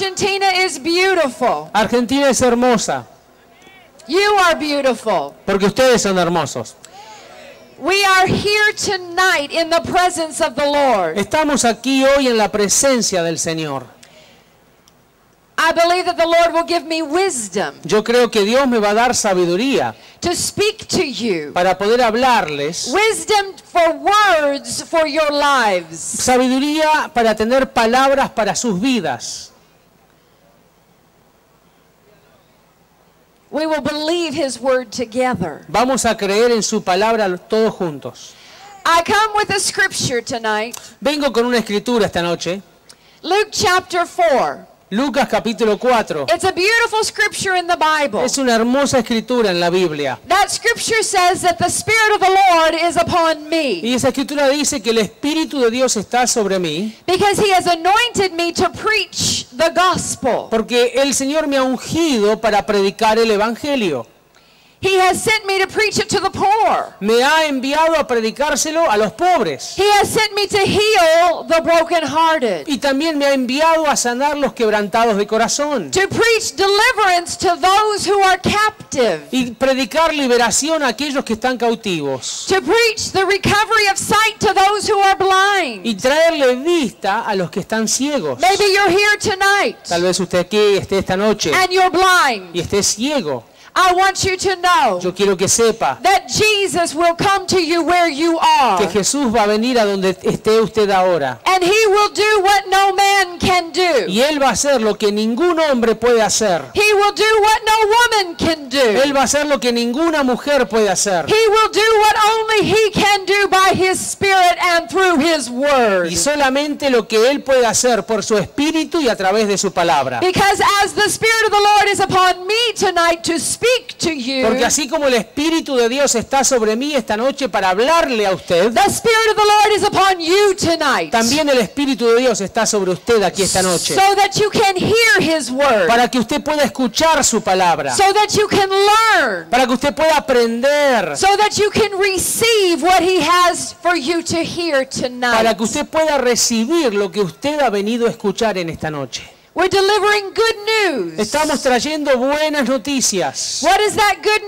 Argentina is beautiful. Argentina es hermosa, You are beautiful. porque ustedes son hermosos. We are here tonight in the presence of the Lord. Estamos aquí hoy en la presencia del Señor. I believe that the Lord will give me wisdom Yo creo que Dios me va a dar sabiduría to speak to you. para poder hablarles, Wisdom for words for your lives. sabiduría para tener palabras para sus vidas. We will believe his word together. Vamos a creer en su palabra todos juntos. I come with a scripture tonight. Vengo con una escritura esta noche, Luke chapter 4. Lucas capítulo 4. It's a beautiful scripture in the Bible. Es una hermosa escritura en la Biblia. That scripture says that the Spirit of the Lord is upon me Y esa escritura dice que el Espíritu de Dios está sobre mí because he has anointed me to preach the gospel. porque el Señor me ha ungido para predicar el Evangelio. He has sent me to preach it to the poor. Me ha enviado a predicárselo a los pobres. He has sent me to heal the brokenhearted, Y también me ha enviado a sanar los quebrantados de corazón. to preach deliverance to those who are captive, Y predicar liberación a aquellos que están cautivos. to preach the recovery of sight to those who are blind. Y traerle vista a los que están ciegos. Maybe you're here tonight Tal vez usted aquí esté esta noche and you're blind. y esté ciego. I want you to know Yo quiero que sepa that Jesus will come to you where you que are. Jesús va a venir a donde esté usted ahora. And he will do what no man can do. Y Él va a hacer lo que ningún hombre puede hacer. He will do what no woman can Él do. va a hacer lo que ninguna mujer puede hacer. He will do what only he can do by his spirit and through his word. Y solamente lo que Él puede hacer por su espíritu y a través de su palabra. Because as the spirit of the Lord is upon me tonight to speak to you, Porque así como el Espíritu de Dios está sobre mí esta noche para hablarle a usted, the spirit of the Lord is upon you tonight. también el Espíritu de Dios está sobre usted aquí esta noche. So that you can hear his word. Para que usted pueda escuchar su palabra. So that you can learn. Para que usted pueda aprender. So that you can receive what he has for you to hear Para tonight. que usted pueda recibir lo que usted ha venido a escuchar en esta noche. We're delivering good news. Estamos trayendo buenas noticias. What is that good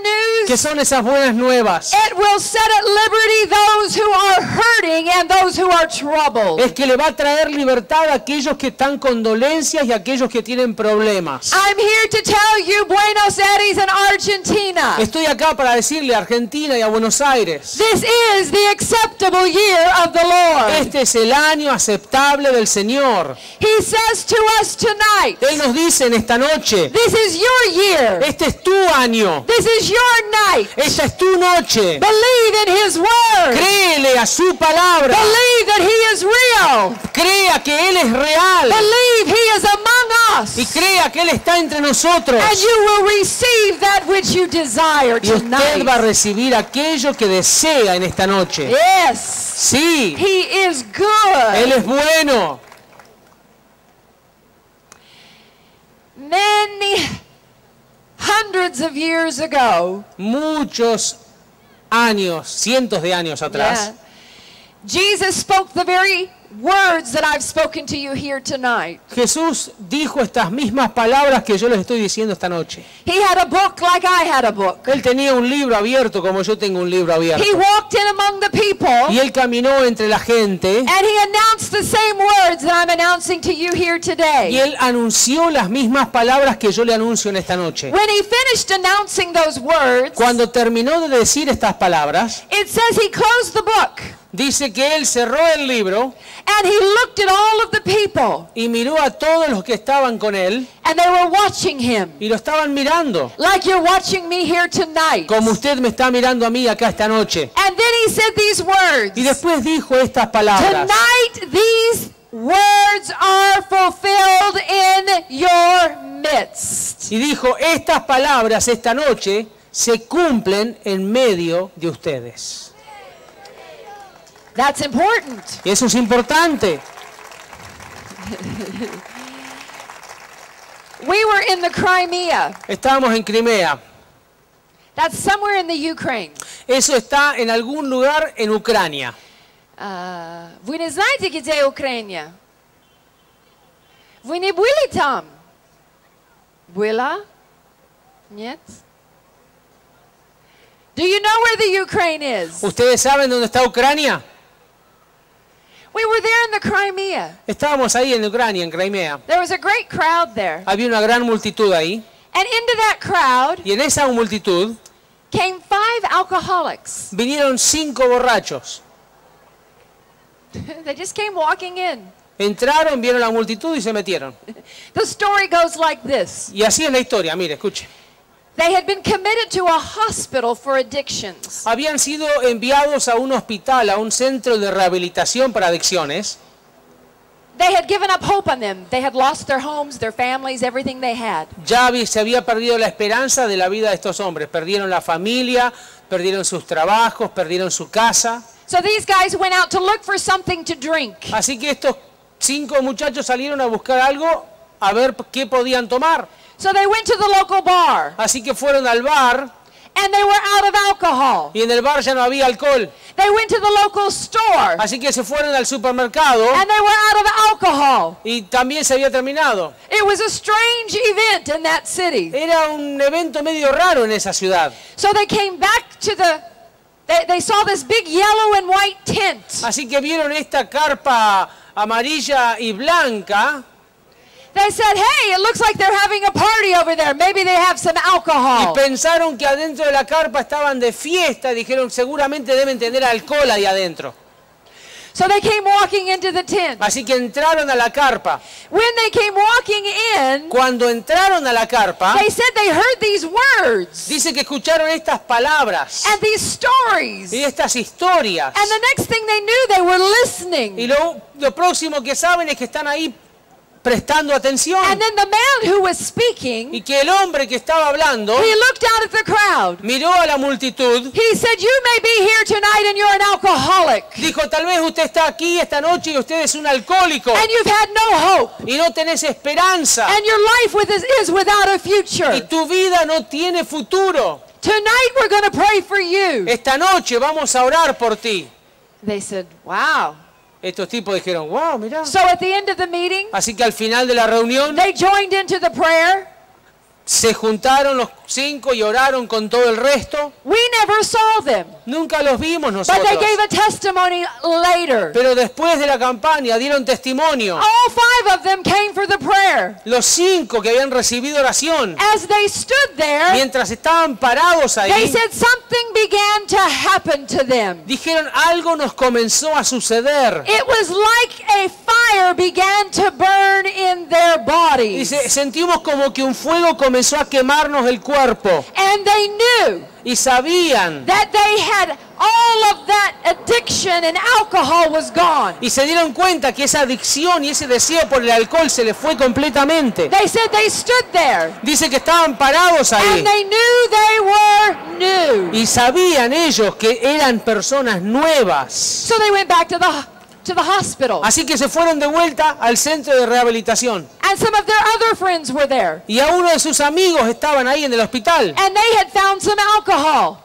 ¿Qué news? son esas buenas nuevas? It will set at liberty those who are hurting and those who are troubled. Es que le va a traer libertad a aquellos que están con dolencias y a aquellos que tienen problemas. I'm here to tell you, Buenos Aires and Argentina, Estoy acá para decirle a Argentina y a Buenos Aires, this is the acceptable year of the Lord. este es el año aceptable del Señor. He says to us tonight, Él nos dice en esta noche, this is your year. este es tu año, This is your night. esta es tu noche. Believe in His word. Créele a su palabra, Believe that He is real. crea que Él es real Believe He is among y us. crea que Él está entre nosotros. And you will receive that which you desire Y usted va a recibir aquello que desea en esta noche. Yes. Sí, He is Él good. es bueno. Many hundreds of years ago, Muchos años, cientos de años atrás, yeah, Jesus spoke the very words that I've spoken to you here tonight. Jesús dijo estas mismas palabras que yo les estoy diciendo esta noche. He had a book like I had a book. Él tenía un libro abierto como yo tengo un libro abierto. He walked in among the people Y él caminó entre la gente and he announced the same words that I'm announcing to you here y today. él anunció las mismas palabras que yo le anuncio en esta noche. When he finished announcing those words, Cuando terminó de decir estas palabras, it says he closed the book dice que él cerró el libro and he looked at all of the people y miró a todos los que estaban con él and they were watching him y lo estaban mirando, like you're watching me here tonight. como usted me está mirando a mí acá esta noche. And then he said these words. Y después dijo estas palabras. Tonight these words are fulfilled in your midst. Y dijo, estas palabras esta noche se cumplen en medio de ustedes. That's important. Y eso es importante. We were in the Crimea. Estábamos en Crimea. That's somewhere in the Ukraine. Eso está en algún lugar en Ucrania. А, Вы не знаете, где Украина? Вы не были там? Была? Нет? Do you know where the Ukraine is? ¿Ustedes saben dónde está Ucrania? We were there in the Crimea. Estábamos ahí en Ucrania, en Crimea. There was a great crowd there. Había una gran multitud ahí. And into that crowd Y en esa multitud came five alcoholics. vinieron cinco borrachos. they just came walking in. Entraron, vieron la multitud y se metieron. The story goes like this Y así es la historia, mire, escuche. They had been committed to a hospital for addictions. Habían sido enviados a un hospital, a un centro de rehabilitación para adicciones. They had given up hope on them. They had lost their homes, their families, everything they had. Ya se había perdido la esperanza de la vida de estos hombres. Perdieron la familia, perdieron sus trabajos, perdieron su casa. So these guys went out to look for something to drink. Así que estos cinco muchachos salieron a buscar algo, a ver qué podían tomar. So they went to the local bar Así que fueron al bar and they were out of alcohol. y en el bar ya no había alcohol. They went to the local store Así que se fueron al supermercado and they were out of alcohol. y también se había terminado. It was a strange event in that city. Era un evento medio raro en esa ciudad. So they came back to the, they, they saw this big yellow and white tent. Así que vieron esta carpa amarilla y blanca They said, hey, it looks like they're having a party over there. Maybe they have some y alcohol. pensaron que adentro de la carpa estaban de fiesta. Dijeron seguramente deben tener alcohol ahí adentro. So they came walking into the tent. Así que entraron a la carpa. When they came walking in, Cuando entraron a la carpa, they said they heard these words dice que escucharon estas palabras and these stories. y estas historias. And the next thing they knew, they were Y listening. lo, lo próximo que saben es que están ahí prestando atención. And then the man who was speaking, Y que el hombre que estaba hablando he looked out at the crowd. miró a la multitud. He said, You may be here tonight and you're an alcoholic. Dijo, tal vez usted está aquí esta noche y usted es un alcohólico And you've had no hope. y no tenés esperanza And your life with is, is without a y future. tu vida no tiene futuro. Tonight we're going to pray for you. Esta noche vamos a orar por ti. They said, Wow. Estos tipos dijeron, wow, mira. So at the end of the meeting, Así que al final de la reunión they joined into the prayer. se juntaron los cinco y oraron con todo el resto. We never saw them, Nunca los vimos but they nosotros. gave a testimony later. Pero después de la campaña dieron testimonio. All five of them came for the prayer. Los cinco que habían recibido oración, As they stood there, mientras estaban parados they ahí, said something began to happen to them. dijeron algo nos comenzó a suceder. It was like a fire began to burn in their bodies. Dice, sentimos como que un fuego comenzó a quemarnos el cuerpo. And they knew Y sabían that they had all of that addiction and alcohol was gone. y se dieron cuenta que esa adicción y ese deseo por el alcohol se les fue completamente. They said they stood there Dice que estaban parados ahí and they knew they were new. y sabían ellos que eran personas nuevas. So they went back to the to the hospital. Así que se fueron de vuelta al centro de rehabilitación. And some of their other friends were there. Y a uno de sus amigos estaban ahí en el hospital. And they had found some alcohol.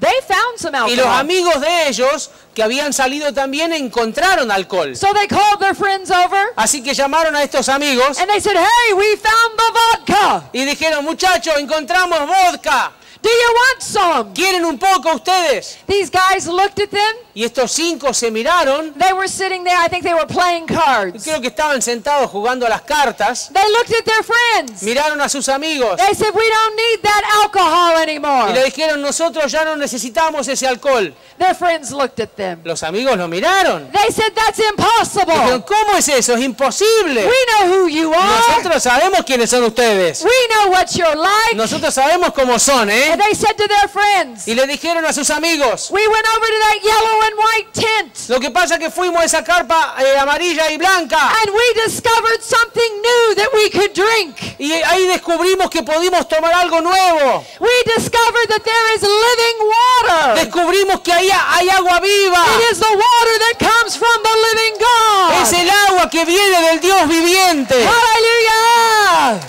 They found some Y los alcohol. amigos de ellos, que habían salido también, encontraron alcohol. So they called their friends over Así que llamaron a estos amigos and they said, "Hey, we found the vodka. y dijeron, muchachos, encontramos vodka. Do you want some?" ¿Quieren un poco ustedes? These guys looked at them. Y estos cinco se miraron. They were sitting there. I think they were playing cards. Creo que estaban sentados jugando a las cartas. They looked at their friends. Miraron a sus amigos They said, "We don't need that alcohol y le anymore." dijeron, nosotros ya no necesitamos ese alcohol. Their friends looked at them. Los amigos lo miraron. They said, "That's Dijeron, impossible. ¿cómo es eso? Es imposible. We know who you are. Nosotros sabemos quiénes son ustedes. We know what you're like." Nosotros sabemos cómo son, ¿eh? And they said to their friends, Y le dijeron a sus amigos, "We went over to that yellow and white tent." lo que pasa es que fuimos a esa carpa eh, amarilla y blanca And we discovered something new that we could drink. y ahí descubrimos que pudimos tomar algo nuevo. We discovered that there is living water. Descubrimos que ahí hay agua viva. It is the water that comes from the living God. Es el agua que viene del Dios viviente. Hallelujah.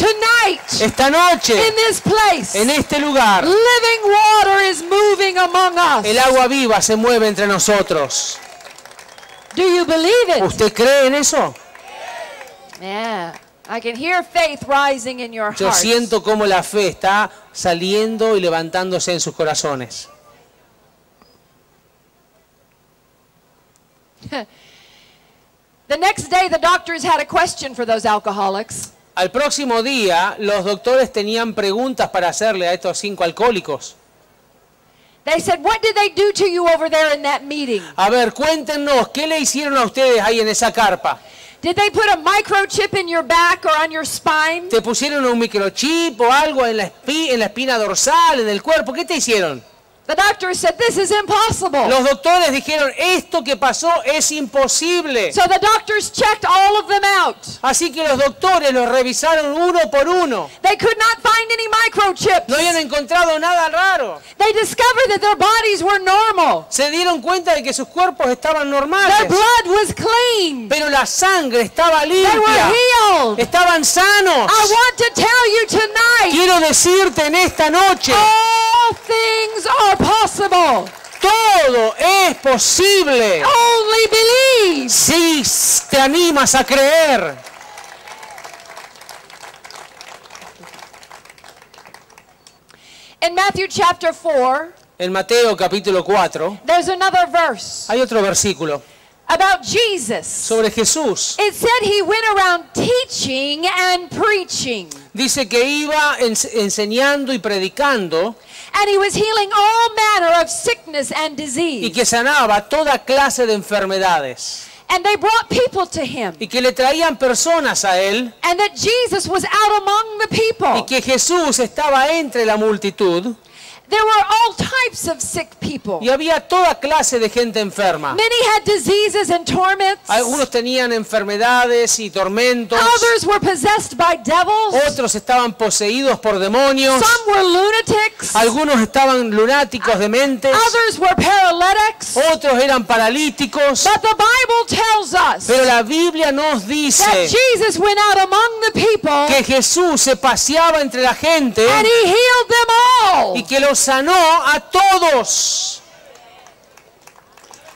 Tonight, Esta noche, in this place, en este lugar, living water is moving among us. el agua viva se mueve entre nosotros. Do you believe it? ¿Usted cree en eso? Yeah. I can hear faith rising in your Yo hearts. siento cómo la fe está saliendo y levantándose en sus corazones. The next day, the doctors had a question for those alcoholics. Al próximo día, los doctores tenían preguntas para hacerle a estos cinco alcohólicos. They said, What did they do to you over there in that meeting? A ver, cuéntenos, ¿qué le hicieron a ustedes ahí en esa carpa? Did they put a microchip in your back or on your spine? ¿Te pusieron un microchip o algo en la, espi- en la espina dorsal, en el cuerpo? ¿Qué te hicieron? The doctors said, This is impossible. Los doctores dijeron, esto que pasó es imposible. So the doctors checked all of them out. Así que los doctores los revisaron uno por uno. They could not find any microchips. No habían encontrado nada raro. They discovered that their bodies were normal. Se dieron cuenta de que sus cuerpos estaban Their normales. blood was clean. Pero la sangre estaba They were limpia. healed. Estaban sanos. I want to tell you tonight, Quiero decirte en esta noche, all things are possible. todo es posible. Only believe. Si te animas a creer. In Matthew chapter 4, En Mateo capítulo 4 there's another verse hay otro versículo about Jesus. sobre Jesús. It said he went around teaching and preaching, Dice que iba ens- enseñando y predicando and he was healing all manner of sickness and y disease. que sanaba toda clase de enfermedades And they brought people to him, y que le traían personas a él and that Jesus was out among the y people. que Jesús estaba entre la multitud There were all types of sick people. y había toda clase de gente enferma. Many had diseases and torments. Algunos tenían enfermedades y tormentos, Others were possessed by devils. otros estaban poseídos por demonios, Some were lunatics. algunos estaban lunáticos de mente, Others were paralytics. otros eran paralíticos. But the Bible tells us Pero la Biblia nos that dice Jesus went out among the people que Jesús se paseaba entre la gente and he healed them all. y que los sanó a todos.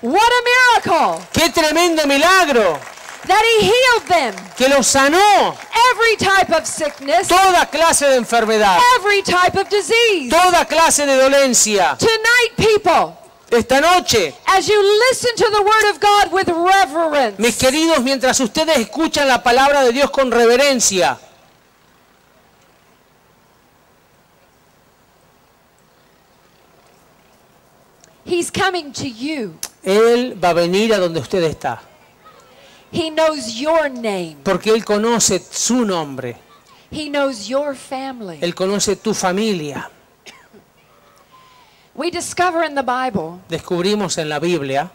What a miracle ¡Qué tremendo milagro! that he healed them. Que los sanó Every type of sickness, toda clase de enfermedad, every type of disease. toda clase de dolencia. Tonight, people, Esta noche, as you listen to the word of God with reverence, mis queridos, mientras ustedes escuchan la palabra de Dios con reverencia, he's coming to you. Él va a venir a donde usted está. He knows your name. Porque Él conoce su nombre. He knows your family. Él conoce tu familia. We discover in the Bible Descubrimos en la Biblia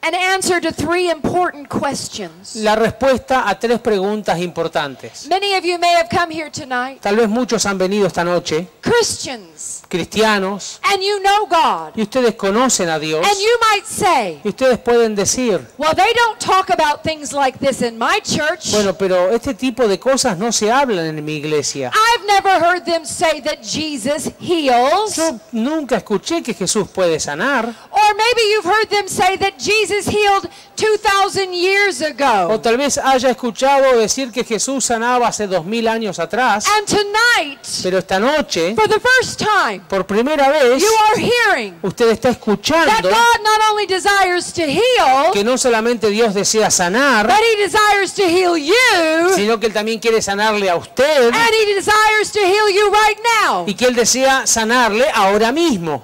an answer to three important questions. la respuesta a tres preguntas importantes. Many of you may have come here tonight, Tal vez muchos han venido esta noche, Christians, cristianos, and you know God. y ustedes conocen a Dios, And you might say, y ustedes pueden decir, well, they don't talk about things like this in my church. bueno, pero este tipo de cosas no se hablan en mi iglesia. I've never heard them say that Jesus heals. Yo nunca escuché que Jesús puede sanar. Or maybe you've heard them say that Jesus healed 2,000 years O ago. tal vez haya escuchado decir que Jesús sanaba hace dos mil años atrás. And tonight, Pero esta noche, for the first time, por primera vez, you are hearing usted está that escuchando God not only desires to heal, que no solamente Dios desea sanar, but He desires to heal you, sino que Él también quiere sanarle a usted and He desires to heal you right now. y que Él desea sanarle ahora mismo.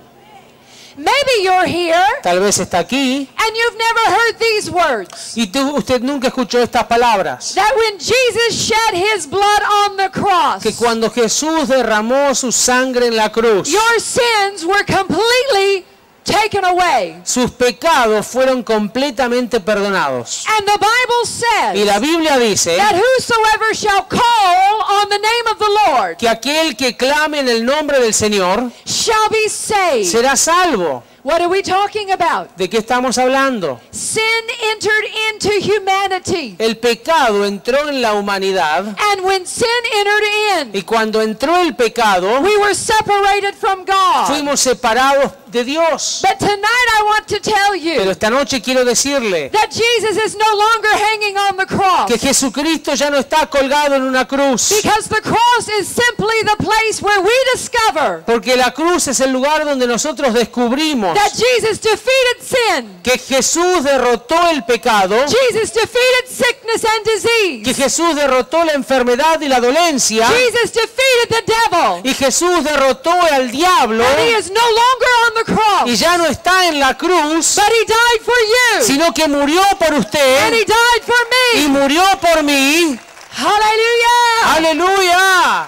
Maybe you're here Tal vez está aquí and you've never heard these words. y tú- usted nunca escuchó estas palabras. That when Jesus shed His blood on the cross, Que cuando Jesús derramó su sangre en la cruz, your sins were completely taken away. sus pecados fueron completamente perdonados. And the Bible Y la says Biblia dice that whosoever shall call on the name of the Lord que aquel que clame en el nombre del Señor shall be saved. será salvo. What are we talking about? ¿De qué estamos hablando? Sin entered into humanity. El pecado entró en la humanidad And when sin entered in, y cuando entró el pecado, we were separated from God. fuimos separados de Dios. But tonight I want to tell Pero Pero esta noche quiero decirle that Jesus is no longer hanging on the cross. que Jesucristo ya no está colgado en una cruz. Because the cross is simply the place where we discover Porque la cruz es el lugar donde nosotros descubrimos that Jesus defeated sin. que Jesús derrotó el pecado, Jesus defeated sickness and que disease. Jesús derrotó la enfermedad y la dolencia, Jesus defeated the devil. y Jesús derrotó al diablo, And he is no longer on the y cross. ya no está en la cruz, But he died for you. sino que murió por And usted he died for y me. murió por mí. Hallelujah. Aleluya.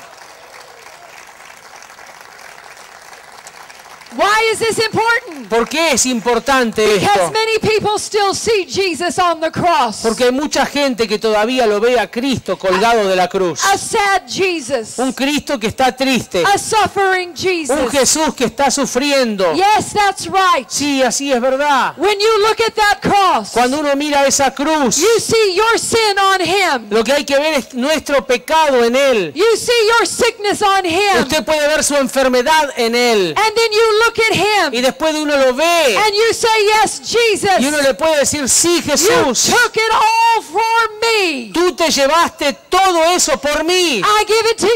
Why is this important? ¿Por qué es importante Because esto? many people still see Jesus on the cross. Porque hay mucha gente que todavía lo ve a Cristo colgado de la cruz. A sad Jesus. Un Cristo que está triste. A suffering Un Jesus. Jesús que está sufriendo. Yes, that's right. Sí, así es verdad. When you look at that cross, Cuando uno mira esa cruz, you see your sin on him. lo que hay que ver es nuestro pecado en Él. You see your sickness on him. Usted puede ver su enfermedad en Él. And then you look at Y him después de uno lo ve. and you say, Yes, Jesus. Y uno le puede decir, sí, You Jesús. took it all for me. Tú te llevaste todo eso por mí. I give it to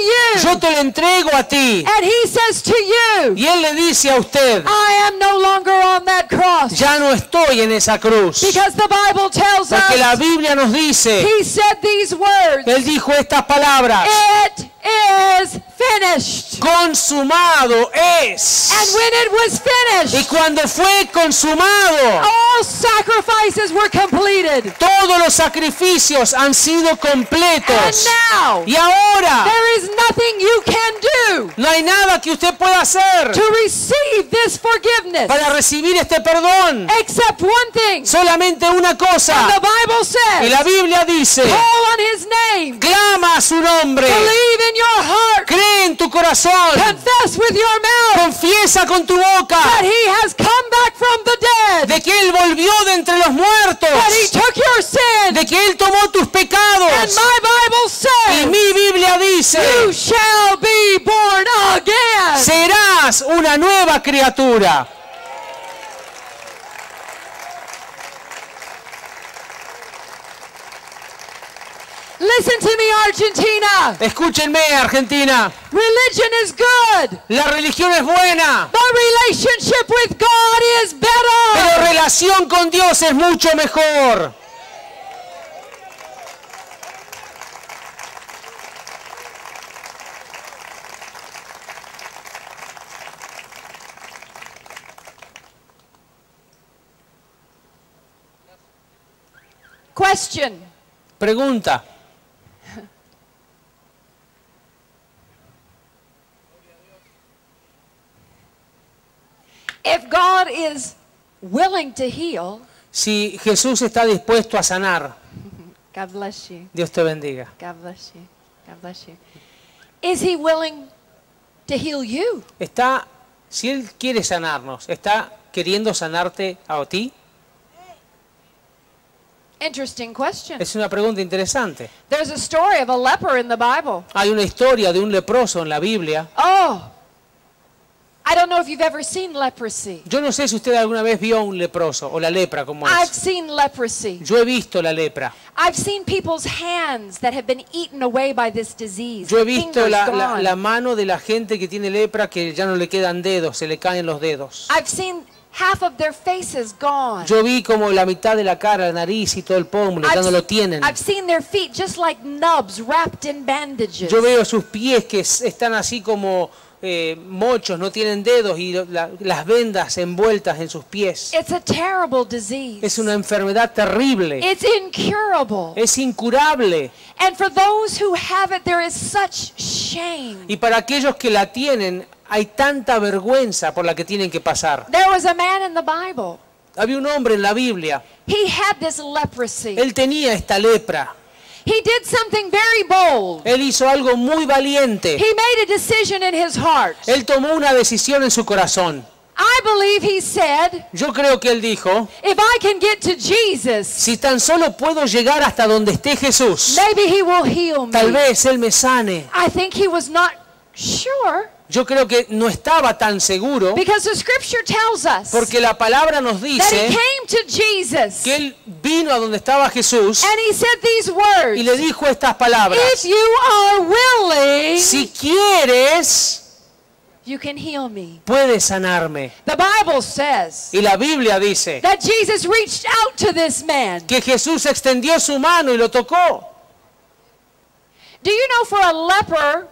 Yo you. te lo entrego a ti. And he says to you, Y Él le dice a usted, I am no longer on that cross. ya no estoy en esa cruz. Because the Bible tells Porque la Biblia nos dice, he said these words, Él dijo estas palabras, It is finished. consumado es. And when it was Y finished, cuando fue consumado, all sacrifices were completed. todos los sacrificios han sido And completos. now, Y ahora, there is nothing you can do no hay nada que usted pueda hacer to receive this forgiveness para recibir este perdón. except one thing. Solamente una And the cosa. Bible Y says, la Biblia dice, call on his name, clama a su nombre, believe in your heart, cree en tu corazón, confess with your mouth confiesa con tu boca that he has come back from the dead, de que Él volvió de entre los muertos, that he took your sin. de que Él tomó tus And pecados. my Bible Y mi Biblia dice, you shall be born again. serás una nueva criatura. Listen to me, Argentina. Escúchenme, Argentina, Religion is good, la religión es buena, but relationship with God is better. pero relación con Dios es mucho mejor. Question Pregunta, If God is willing to heal, si Jesús está dispuesto a sanar, God bless you. Dios te bendiga. God bless you. God bless you. Is he willing to heal you? Está, si Él quiere sanarnos, ¿está queriendo sanarte a ti? Interesting question. Es una pregunta interesante. There's a story of a leper in the Bible. Hay una historia de un leproso en la Biblia. Oh, I don't know if you've ever seen leprosy. Yo no sé si usted alguna vez vio un leproso o la lepra como I've es. seen leprosy. Yo he visto la lepra. I've seen people's hands that have been eaten away by this disease. Yo he visto la, la- la mano de la gente que tiene lepra que ya no le quedan dedos, se le caen los dedos. I've seen half of their faces gone. Yo vi como la mitad de la cara, la nariz y todo el pómulo ya no lo tienen. I've seen their feet just like nubs wrapped in bandages. Yo veo sus pies que están así como eh, mochos, no tienen dedos y la- las vendas envueltas en sus pies. It's a terrible disease. Es una enfermedad terrible. It's incurable. Es incurable. And for those who have it, there is such shame. Y para aquellos que la tienen, hay tanta vergüenza por la que tienen que pasar. There was a man in the Bible. Había un hombre en la Biblia, He had this leprosy. él tenía esta lepra. He did something very bold. Él hizo algo muy valiente. He made a decision in his heart. Él tomó una decisión en su corazón. I believe he said, Yo creo que él dijo, if I can get to Jesus, si tan solo puedo llegar hasta donde esté Jesús, maybe he will heal tal me. vez él me sane. I think he was not sure, Yo creo que no estaba tan seguro porque la palabra nos dice que él vino a donde estaba Jesús and he said these y words. le dijo estas palabras. Si quieres, you can heal me. puedes sanarme. The Bible says Y la Biblia dice that Jesus reached out to this man. que Jesús extendió su mano y lo tocó. Do you know for a leper,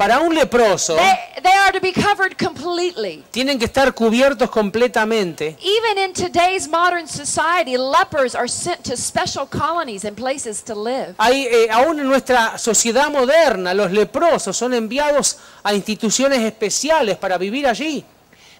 Para un leproso they, they are to be covered completely. tienen que estar cubiertos completamente. Even in today's modern society, lepers are sent to special colonies and places to live. Hay, eh, aún en nuestra sociedad moderna, los leprosos son enviados a instituciones especiales para vivir allí.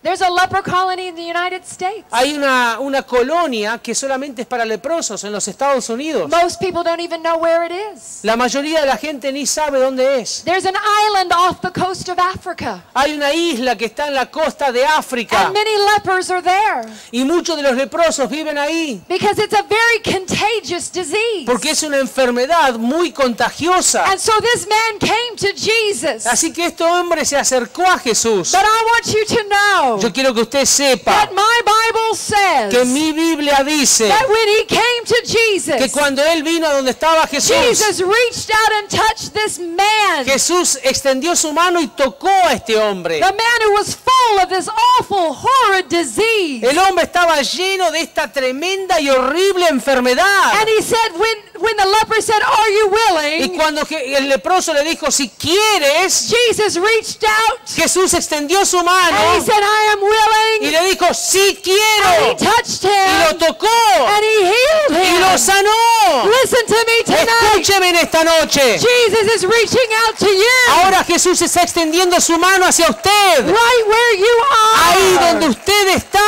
There's a leper colony in the United States. Hay una, una colonia que solamente es para leprosos en los Estados Unidos. Most people don't even know where it is. La mayoría de la gente ni sabe dónde es. There's an island off the coast of Africa, Hay una isla que está en la costa de África and many lepers are there y muchos de los leprosos viven ahí because it's a very contagious disease. porque es una enfermedad muy contagiosa. And so this man came to Jesus. Así que este hombre se acercó a Jesús. But I want you to know Yo quiero que usted sepa that my Bible says que mi Biblia dice that when he came to Jesus, que cuando él vino a donde estaba Jesús, Jesus reached out and touched this man. Jesús extendió su mano y tocó a este hombre. The man who was full of this awful, horrid disease. El hombre estaba lleno de esta tremenda y horrible enfermedad. And he said, when, when the leper said, Are you Y willing? cuando Je- el leproso le dijo, si quieres, Jesus reached out Jesús extendió su and mano he said, I am y willing. le dijo, sí And he quiero. touched Y lo him tocó and he healed y lo him. sanó. Listen to me tonight. Escúcheme en esta noche. Jesus is reaching out to you Ahora Jesús está extendiendo su mano hacia usted. right where you Ahí are. donde usted está.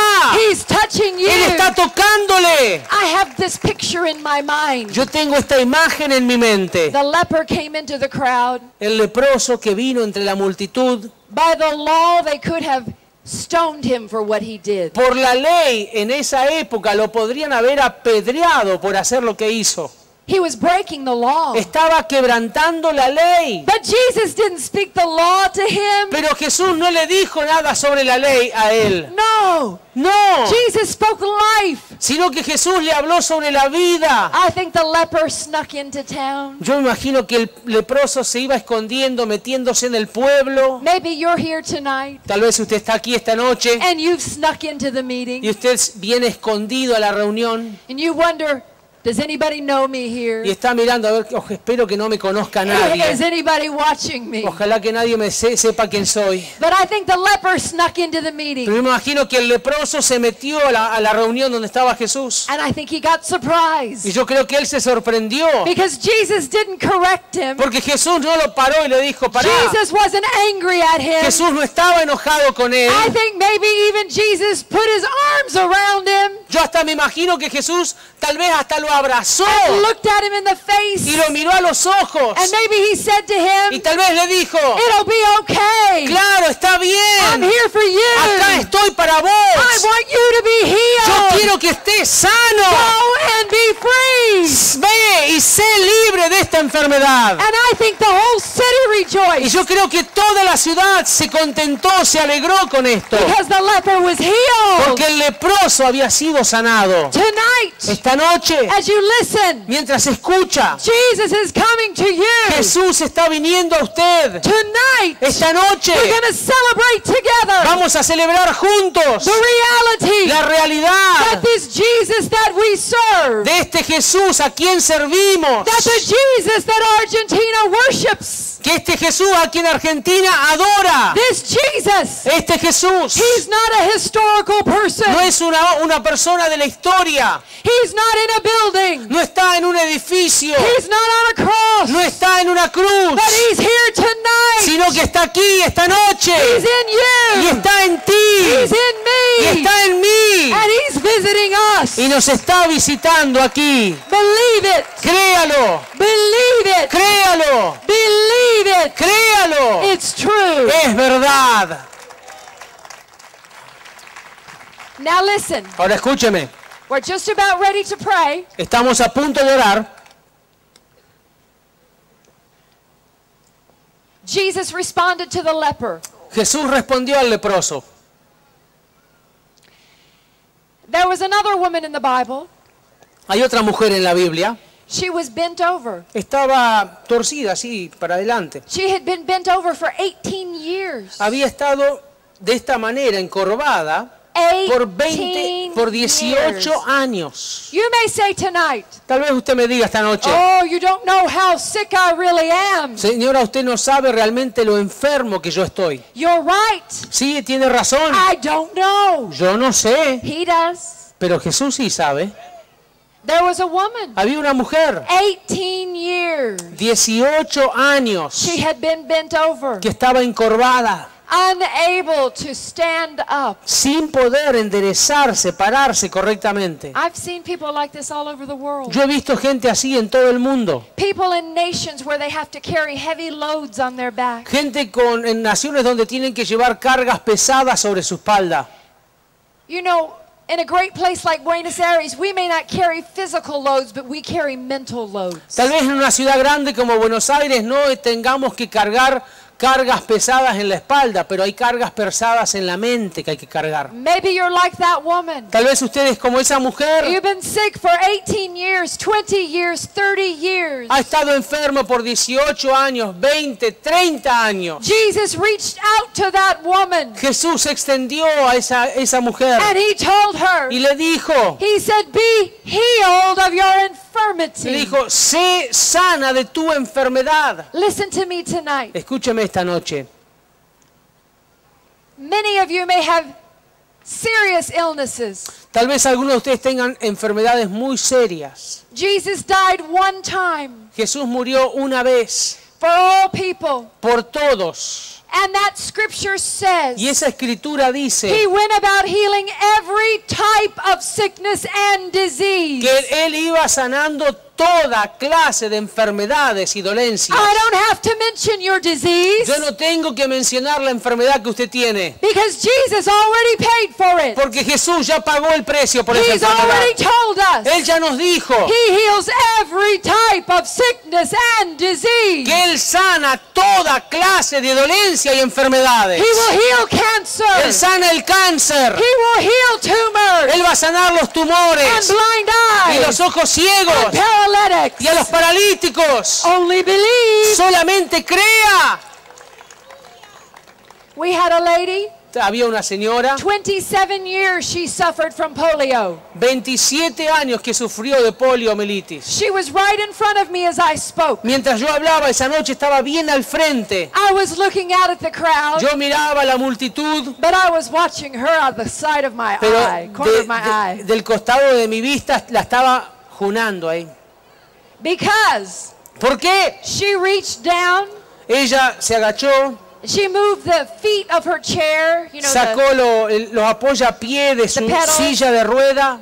He's touching you. Él está tocándole. I have this picture in my mind. Yo tengo esta imagen en mi mente. The leper came into the crowd. El leproso que vino entre la multitud. By the law, they could have stoned him for what he did. Por la ley en esa época lo podrían haber apedreado por hacer lo que hizo. He was breaking the law. Estaba quebrantando la ley. But Jesus didn't speak the law to him. Pero Jesús no le dijo nada sobre la ley a él. No. No. Jesus spoke life. Sino que Jesús le habló sobre la vida. I think the leper snuck into town. Yo imagino que el leproso se iba escondiendo, metiéndose en el pueblo. Maybe you're here tonight Tal vez usted está aquí esta noche and you've snuck into the y meeting usted viene escondido a la reunión and you wonder, does anybody know me y here? está mirando a ver, "Oh, espero que no me conozca Is nadie. anybody watching me? Ojalá que nadie me se- sepa quién soy. But I think the leper snuck into the meeting. Pero me imagino que el leproso se metió a la, a la reunión donde estaba Jesús. And I think he got Y surprised yo creo que él se sorprendió. because Jesus didn't correct him. Porque Jesús no lo paró y le dijo, pará. Jesus wasn't angry at him. Jesús no estaba enojado con él. I think maybe even Jesus put his arms around him Yo hasta me imagino que Jesús tal vez hasta lo abrazó and looked at him in the face. y lo miró a los ojos. And maybe he said to Y him, tal vez le dijo, It'll be okay. claro, está I'm bien. here for Acá you. estoy para I vos. want you to be Yo healed. quiero que estés sano. Go and be free. Ve y sé libre de esta enfermedad. And I think the whole city Y rejoiced yo creo que toda la ciudad se contentó, se alegró con esto. because the leper was healed. Porque el leproso había sido sanado. Tonight, Esta noche, as you listen, mientras escucha, Jesus is coming to you. Jesús está viniendo a usted. Tonight, Esta noche we're going to celebrate together vamos a celebrar juntos the reality la that realidad this Jesus that we serve, de este Jesús a quien servimos. that the Jesus that Argentina worships, Que este Jesús a quien Argentina adora. this Jesus, Este Jesús he's not a historical person. no es una, una persona de la historia. He's not in a building. No está en un edificio. He's not on a cross. No está en una cruz. But he's here tonight. Sino que está aquí esta noche. He's in Y you. está en ti. He's in Y me. está en mí. And he's visiting us. Y nos está visitando aquí. Believe it. Créalo. Believe it. Créalo. Believe it. Créalo. It's true. Es verdad. Now listen. Ahora escúcheme. We're just about ready to pray. Estamos a punto de orar. Jesus responded to the leper. Jesús respondió al leproso. There was another woman in the Bible. Hay otra mujer en la Biblia. She was bent over. Estaba torcida así para adelante. She had been bent over for 18 years. Había estado de esta manera encorvada por 20, por 18 years. años. You may say tonight, Tal vez usted me diga esta noche, oh, you don't know how sick I really am. señora, usted no sabe realmente lo enfermo que yo estoy. You're right. Sí, tiene razón. I don't know. Yo no sé, He does. pero Jesús sí sabe. There was a woman, Había una mujer, 18 years. 18 años, She had been bent over, que estaba encorvada, unable to stand up. sin poder enderezarse, pararse correctamente. I've seen people like this all over the world. Yo he visto gente así en todo el mundo. People in nations where they have to carry heavy loads on their back. Gente con, en naciones donde tienen que llevar cargas pesadas sobre su espalda. You know, in a great place like Buenos Aires, we may not carry physical loads, but we carry mental loads. Tal vez en una ciudad grande como Buenos Aires no tengamos que cargar cargas pesadas en la espalda, pero hay cargas pesadas en la mente que hay que cargar. Maybe you're like that woman. Tal vez ustedes como esa mujer You've been sick for 18 years, 20 years, 30 years. ha estado enfermo por 18 años, 20, 30 años. Jesus reached out to that woman Jesús extendió a esa, esa mujer and he told her, y le dijo, He said, Be healed of your le infirmity. dijo, sé sana de tu enfermedad. Listen to me tonight. Escúcheme esta noche. Many of you may have serious illnesses. Tal vez algunos de ustedes tengan enfermedades muy serias. Jesus died one time Jesús murió una vez for all people. por todos. And that scripture says Y esa escritura he dice went about healing every type of sickness and disease. que Él iba sanando toda clase de enfermedades y dolencias. I don't have to mention your disease Yo no tengo que mencionar la enfermedad que usted tiene, because Jesus already paid for it. porque Jesús ya pagó el precio por esa He's already enfermedad. told us Él ya nos dijo he heals every type of sickness and disease. que Él sana toda clase de dolencia y enfermedades. He will heal cancer. Él sana el cáncer. He will heal tumors Él va a sanar los and tumores blind y eyes los ojos and ciegos paralytics. y a los paralíticos. Only believe. Solamente crea. We had a lady, Había una señora, 27 years she suffered from polio. 27 años que sufrió de poliomielitis. She was right in front of me as I spoke. Mientras yo hablaba esa noche estaba bien al frente. I was looking out at the crowd, Yo miraba la multitud, but I was watching her out the side of my pero eye, corner de- of my de- eye. del costado de mi vista la estaba junando ahí. Because ¿Por qué? she reached down, Ella se agachó, she moved the feet of her chair, you know, the, sacó lo- el- los apoyapiés de su The pedals. silla de rueda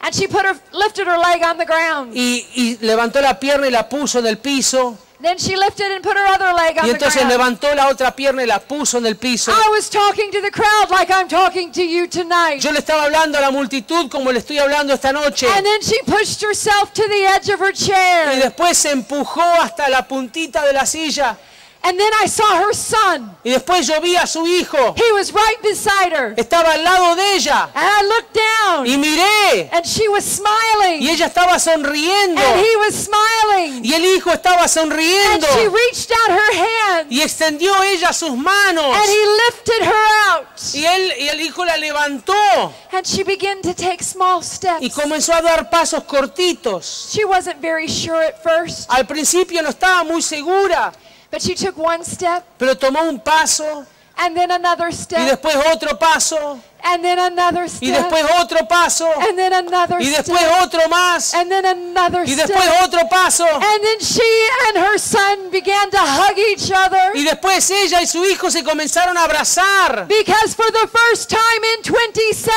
and she put her lifted her leg on the ground. y, y levantó la pierna y la puso en el piso. Then she lifted and put her other leg on Y the entonces ground. levantó la otra pierna y la puso en el piso. I was talking to the crowd like I'm talking to you tonight. Yo le estaba hablando a la multitud como le estoy hablando esta noche. And then she pushed herself to the edge of her Y chair. después se empujó hasta la puntita de la silla. And then I saw her son. Y después yo vi a su hijo. He was right beside her. Estaba al lado de ella. And I looked down. Y miré. And she was smiling. Y ella estaba sonriendo. And he was smiling. Y el hijo estaba And sonriendo. she reached out her hand. Y extendió ella sus manos. And he lifted her out. Y él y el hijo la levantó. And she began to take small Y steps. comenzó a dar pasos cortitos. She wasn't very sure at first, Al principio no estaba muy segura. But she took one step Pero tomó un paso. and then another Y step después otro paso. and then another Y step después otro paso. and then another Y después step otro más. and then another Y step. después otro paso. And then she and her son began to hug each other Y después ella y su hijo se comenzaron a abrazar. because for the first time in 27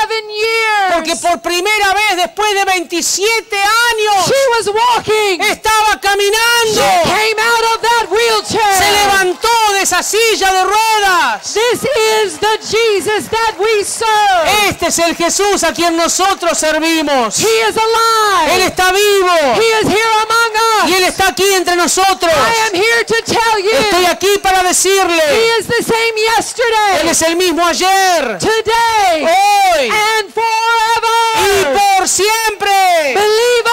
Porque years por primera vez después de 27 años she was walking. estaba She caminando. came out of that silla de ruedas. This is the Jesus that we serve. Este es el Jesús a quien nosotros servimos. He is alive. Él está vivo. He is here among us. Él está aquí entre nosotros. I am here to tell you. Estoy aquí para decirle. He is the same yesterday. Él es el mismo ayer. Today. Hoy. And forever. Y por siempre. Believe